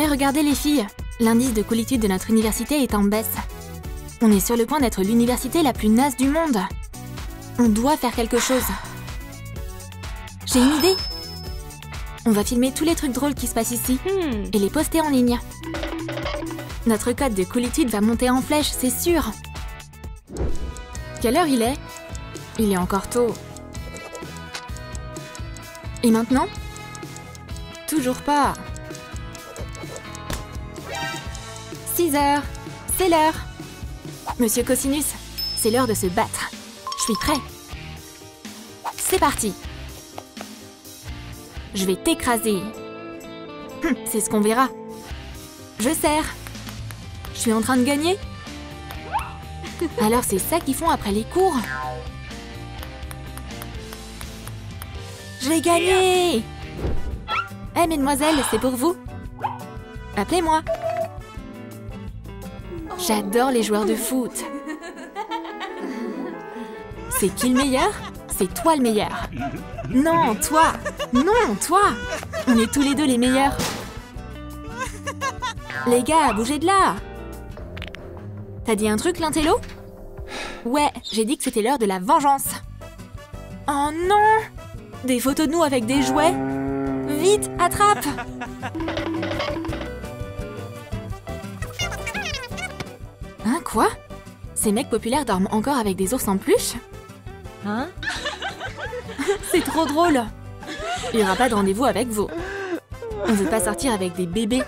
Eh, regardez les filles L'indice de coolitude de notre université est en baisse. On est sur le point d'être l'université la plus naze du monde. On doit faire quelque chose. J'ai une idée On va filmer tous les trucs drôles qui se passent ici Hmm. et les poster en ligne. Notre code de coolitude va monter en flèche, c'est sûr Quelle heure il est? Il est encore tôt. Et maintenant? Toujours pas. 6 heures. C'est l'heure. Monsieur Cosinus, c'est l'heure de se battre. Je suis prêt. C'est parti. Je vais t'écraser. Hum, c'est ce qu'on verra. Je sers. Je suis en train de gagner. Alors c'est ça qu'ils font après les cours J'ai gagné Eh mesdemoiselles, c'est pour vous. Appelez-moi. J'adore les joueurs de foot. C'est qui le meilleur? C'est toi le meilleur. Non, toi Non, toi On est tous les deux les meilleurs. Les gars, bougez de là T'as dit un truc, l'intello? Ouais, j'ai dit que c'était l'heure de la vengeance. Oh non Des photos de nous avec des jouets Vite, attrape Hein, quoi? Ces mecs populaires dorment encore avec des ours en peluche? Hein? C'est trop drôle! Il n'y aura pas de rendez-vous avec vous. On veut pas sortir avec des bébés.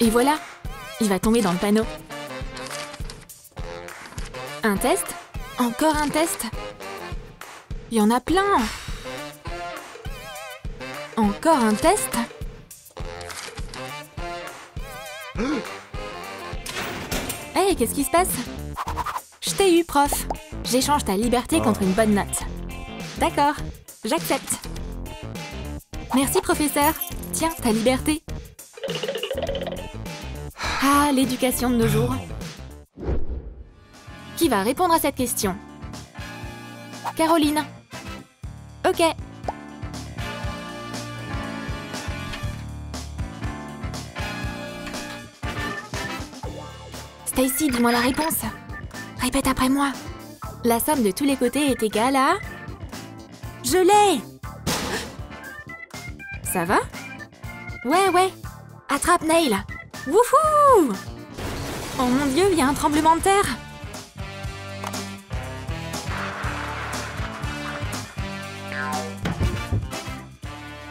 Et voilà, il va tomber dans le panneau. Un test? Encore un test? Il y en a plein Encore un test Hey, qu'est-ce qui se passe? Je t'ai eu, prof. J'échange ta liberté contre une bonne note. D'accord, j'accepte. Merci, professeur. Tiens, ta liberté. Ah, l'éducation de nos jours. Qui va répondre à cette question? Caroline. Ok. Stacy, dis-moi la réponse. Répète après moi. La somme de tous les côtés est égale à... Je l'ai Ça va? Ouais, ouais. Attrape Neil. Wouhou Oh mon dieu, il y a un tremblement de terre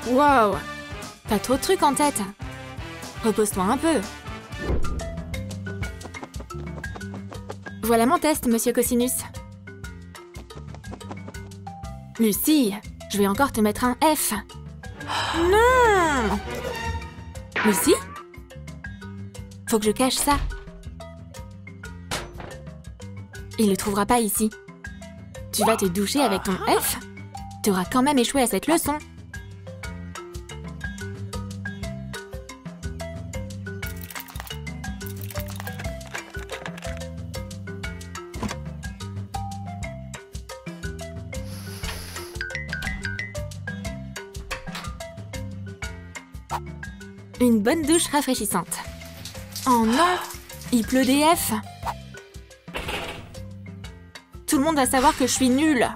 Wow T'as trop de trucs en tête Repose-toi un peu Voilà mon test, monsieur Cosinus. Lucie, je vais encore te mettre un F. Non Lucie? Faut que je cache ça. Il le trouvera pas ici. Tu vas te doucher avec ton F? Tu auras quand même échoué à cette leçon. Une bonne douche rafraîchissante. Oh non Il pleut des F Tout le monde va savoir que je suis nulle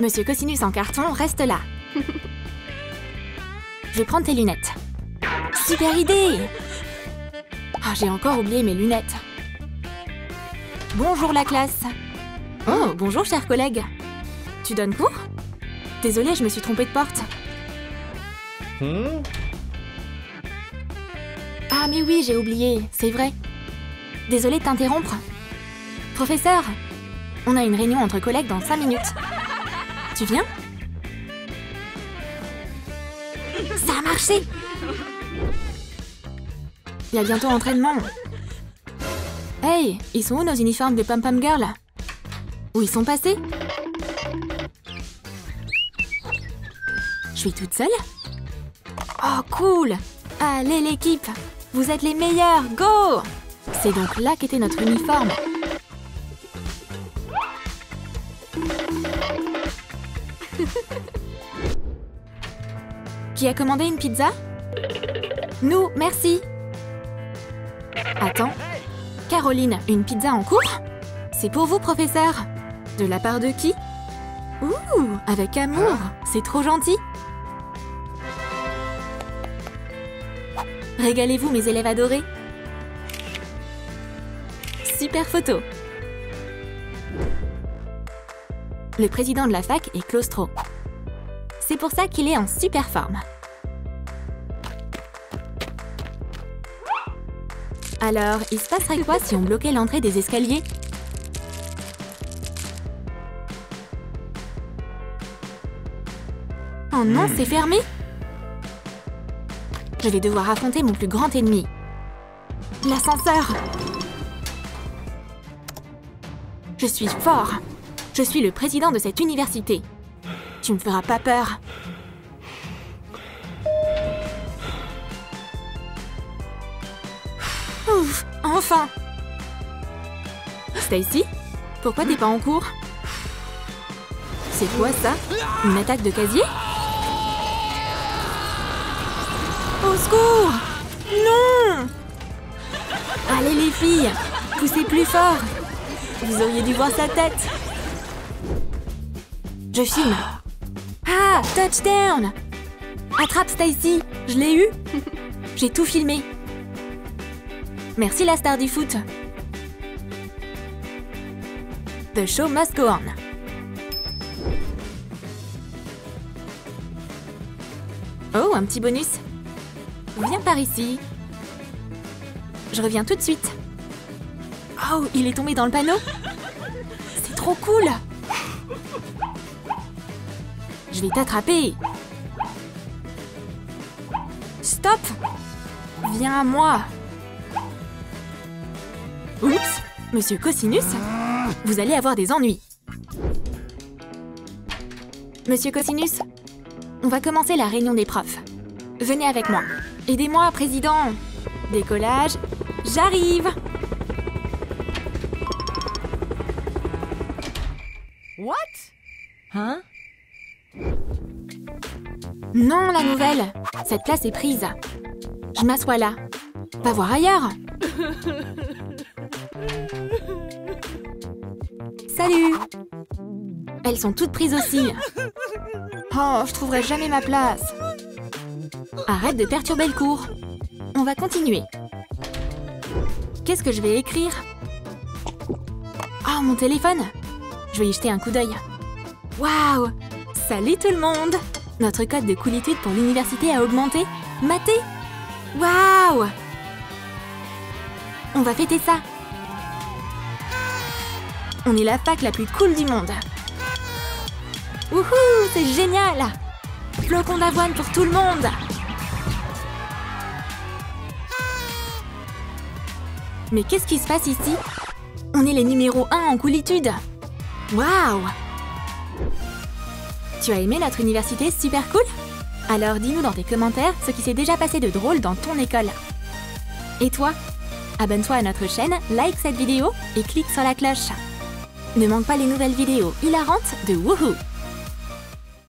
Monsieur Cosinus en carton, reste là. Je vais prendre tes lunettes. Super idée Ah, j'ai encore oublié mes lunettes. Bonjour la classe Oh, bonjour chers collègues Tu donnes cours? Désolée, je me suis trompée de porte. Ah mais oui, j'ai oublié, c'est vrai. Désolée de t'interrompre. Professeur, on a une réunion entre collègues dans 5 minutes. Tu viens? Ça a marché Il y a bientôt entraînement. Hey, ils sont où nos uniformes de pom-pom girl? Où ils sont passés? Je suis toute seule? Oh cool Allez l'équipe Vous êtes les meilleurs Go C'est donc là qu'était notre uniforme. Qui a commandé une pizza? Nous, merci. Attends. Caroline, une pizza en cours? C'est pour vous, professeur. De la part de qui? Ouh, avec amour. C'est trop gentil. Régalez-vous, mes élèves adorés. Super photo. Le président de la fac est claustro. C'est pour ça qu'il est en super forme. Alors, il se passerait quoi si on bloquait l'entrée des escaliers? Oh non, c'est fermé Je vais devoir affronter mon plus grand ennemi. L'ascenseur Je suis fort Je suis le président de cette université. Tu me feras pas peur. Ouf, enfin Stacy Pourquoi t'es pas en cours? C'est quoi ça? Une attaque de casier? Au secours! Non! Allez les filles Poussez plus fort. Vous auriez dû voir sa tête. Je filme. Ah Touchdown! Attrape Stacy Je l'ai eu. J'ai tout filmé. Merci la star du foot. The show must go on. Oh, un petit bonus. Viens par ici. Je reviens tout de suite. Oh, il est tombé dans le panneau. C'est trop cool. Je vais t'attraper. Stop. Viens à moi. Oups Monsieur Cosinus Vous allez avoir des ennuis. Monsieur Cosinus, on va commencer la réunion des profs. Venez avec moi. Aidez-moi, président Décollage, j'arrive What? Hein? Non, la nouvelle Cette place est prise. Je m'assois là. Va voir ailleurs Salut Elles sont toutes prises aussi. Oh, je trouverai jamais ma place. Arrête de perturber le cours. On va continuer. Qu'est-ce que je vais écrire? Oh, mon téléphone Je vais y jeter un coup d'œil. Waouh Salut tout le monde Notre code de coolitude pour l'université a augmenté. Maté Waouh On va fêter ça on est la fac la plus cool du monde. Wouhou, c'est génial Flocon d'avoine pour tout le monde Mais qu'est-ce qui se passe ici? On est les numéros 1 en coolitude Waouh! Tu as aimé notre université super cool? Alors dis-nous dans tes commentaires ce qui s'est déjà passé de drôle dans ton école. Et toi? Abonne-toi à notre chaîne, like cette vidéo et clique sur la cloche. Ne manque pas les nouvelles vidéos hilarantes de Woohoo